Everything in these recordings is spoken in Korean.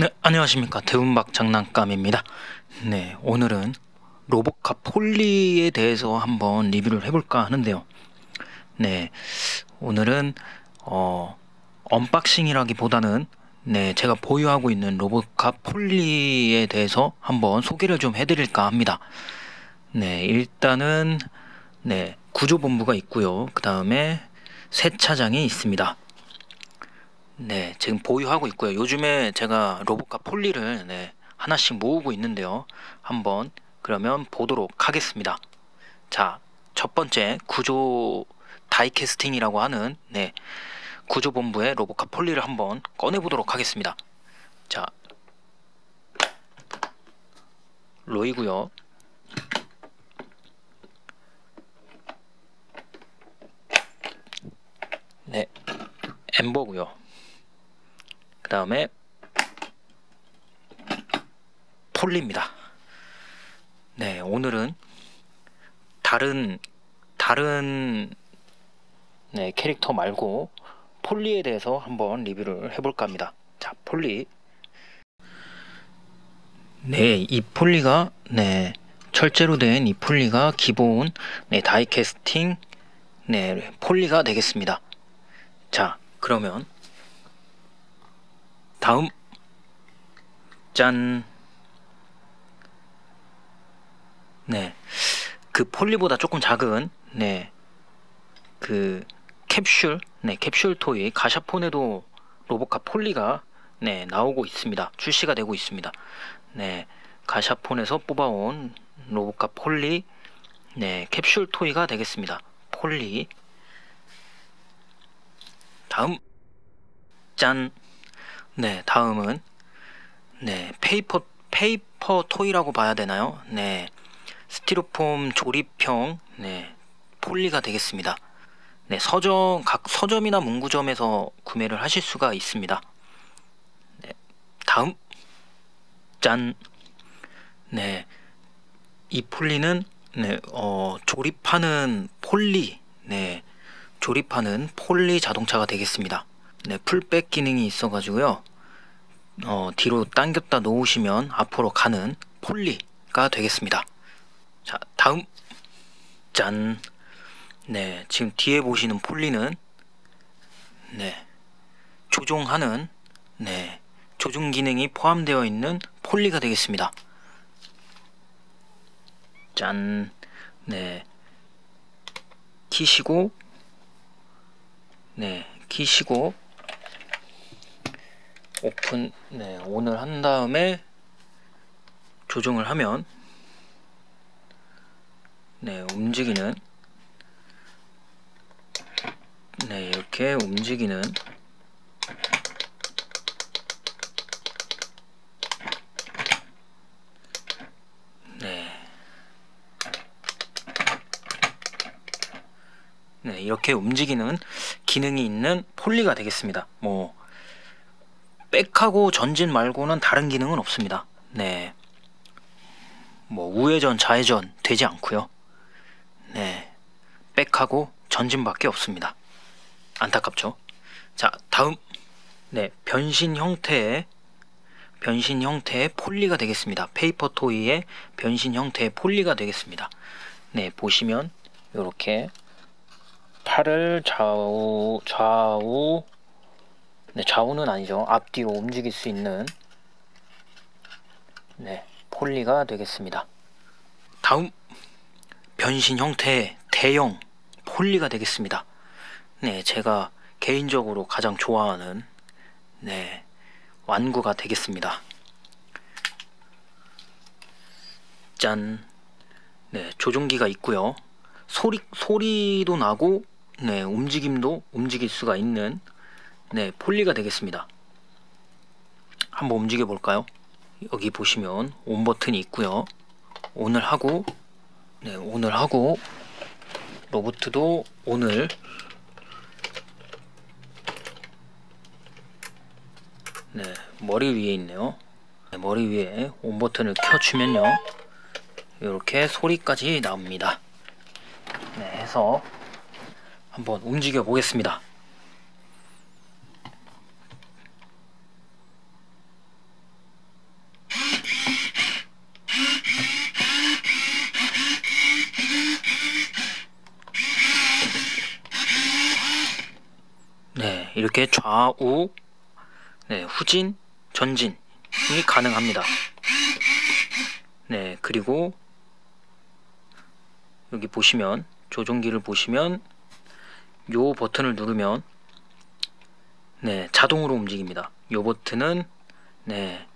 네, 안녕하십니까. 대운박 장난감입니다. 네, 오늘은 로보카 폴리에 대해서 한번 리뷰를 해볼까 하는데요. 네, 오늘은, 어, 언박싱이라기보다는, 네, 제가 보유하고 있는 로보카 폴리에 대해서 한번 소개를 좀 해드릴까 합니다. 네, 일단은, 네, 구조본부가 있고요. 그 다음에 세차장이 있습니다. 네, 지금 보유하고 있고요. 요즘에 제가 로봇카 폴리를 네, 하나씩 모으고 있는데요. 한번 그러면 보도록 하겠습니다. 자, 첫 번째 구조 다이캐스팅이라고 하는 네, 구조본부의 로봇카 폴리를 한번 꺼내 보도록 하겠습니다. 자, 로이고요. 네, 엠버고요. 그 다음에 폴리입니다. 네, 오늘은 다른 다른 네, 캐릭터 말고 폴리에 대해서 한번 리뷰를 해볼까 합니다. 자, 폴리. 네, 이 폴리가 네 철제로 된 이 폴리가 기본 네, 다이캐스팅 네 폴리가 되겠습니다. 자, 그러면 다음 짠. 네. 그 폴리보다 조금 작은 네. 그 캡슐, 네, 캡슐 토이 가샤폰에도 로보카 폴리가 네, 나오고 있습니다. 출시가 되고 있습니다. 네. 가샤폰에서 뽑아온 로보카 폴리 네, 캡슐 toy가 되겠습니다. 폴리 다음 짠 네, 다음은 네, 페이퍼 페이퍼 토이라고 봐야 되나요? 네. 스티로폼 조립형 네, 폴리가 되겠습니다. 네, 서점 각 서점이나 문구점에서 구매를 하실 수가 있습니다. 네, 다음 짠. 네. 이 폴리는 네, 어, 조립하는 폴리 네. 조립하는 폴리 자동차가 되겠습니다. 네, 풀백 기능이 있어가지고요. 어, 뒤로 당겼다 놓으시면 앞으로 가는 폴리가 되겠습니다. 자, 다음. 짠. 네, 지금 뒤에 보시는 폴리는 네, 조종하는 네, 조종 기능이 포함되어 있는 폴리가 되겠습니다. 짠. 네. 키시고 네, 키시고 오픈 네, 온을 한 다음에 조정을 하면 네, 움직이는 네, 이렇게 움직이는 네. 네, 이렇게 움직이는 기능이 있는 폴리가 되겠습니다. 뭐 백하고 전진 말고는 다른 기능은 없습니다. 네. 뭐 우회전, 좌회전 되지 않고요. 네. 백하고 전진밖에 없습니다. 안타깝죠. 자, 다음 네, 변신 형태의 변신 형태의 폴리가 되겠습니다. paper toy의 변신 형태의 폴리가 되겠습니다. 네, 보시면 이렇게 팔을 좌우 좌우 네, 좌우는 아니죠. 앞뒤로 움직일 수 있는 네, 폴리가 되겠습니다. 다음 변신 형태의 대형 폴리가 되겠습니다. 네, 제가 개인적으로 가장 좋아하는 네, 완구가 되겠습니다. 짠. 네, 조종기가 있고요. 소리 소리도 나고 네, 움직임도 움직일 수가 있는 네, 폴리가 되겠습니다. 한번 움직여 볼까요? 여기 보시면 온 버튼이 있고요. 온을 하고 네, 온을 하고 로보트도 온을 네, 머리 위에 있네요. 네, 머리 위에 온 버튼을 켜주면요. 이렇게 소리까지 나옵니다. 네, 해서 한번 움직여 보겠습니다. 이렇게 좌우 네, 후진, 전진이 가능합니다. 네, 그리고 여기 보시면 조종기를 보시면 요 버튼을 누르면 네, 자동으로 움직입니다. 요 버튼은 네,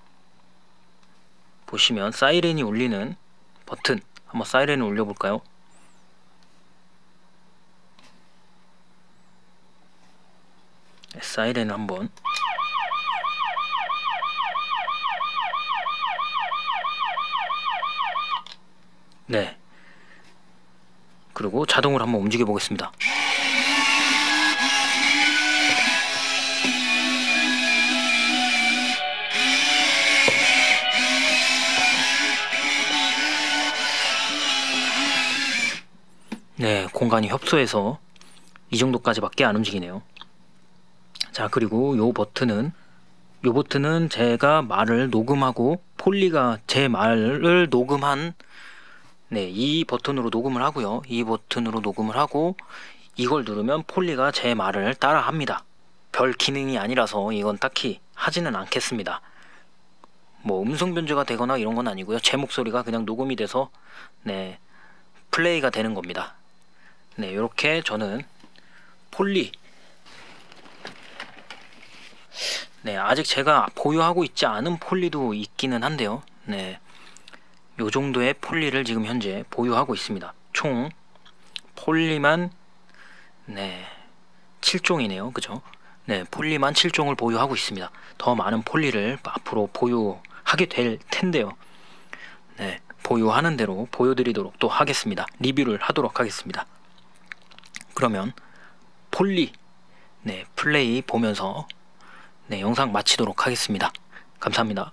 보시면 사이렌이 울리는 버튼 한번 사이렌을 올려 볼까요? 사이렌을 한번. 네. 그리고 자동으로 한번 움직여 보겠습니다. 네, 공간이 협소해서 이 정도까지밖에 안 움직이네요. 자, 그리고 요 버튼은 요 버튼은 제가 말을 녹음하고 폴리가 제 말을 녹음한 네, 이 버튼으로 녹음을 하고요. 이 버튼으로 녹음을 하고 이걸 누르면 폴리가 제 말을 따라 합니다. 별 기능이 아니라서 이건 딱히 하지는 않겠습니다. 뭐 음성 변조가 되거나 이런 건 아니고요. 제 목소리가 그냥 녹음이 돼서 네, 플레이가 되는 겁니다. 네, 이렇게 저는 폴리 네, 아직 제가 보유하고 있지 않은 폴리도 있기는 한데요. 네. 요 정도의 폴리를 지금 현재 보유하고 있습니다. 총 폴리만 네. 7종이네요. 그죠? 네, 폴리만 7종을 보유하고 있습니다. 더 많은 폴리를 앞으로 보유하게 될 텐데요. 네, 보유하는 대로 보여드리도록 또 하겠습니다. 리뷰를 하도록 하겠습니다. 그러면 폴리 네 플레이 보면서 네 영상 마치도록 하겠습니다. 감사합니다.